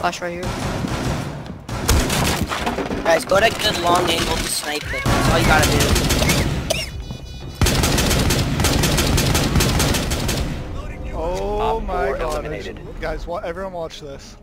Flash right here. Guys, go to good long angle to snipe it. That's all you gotta do. Oh my god. Guys, everyone watch this.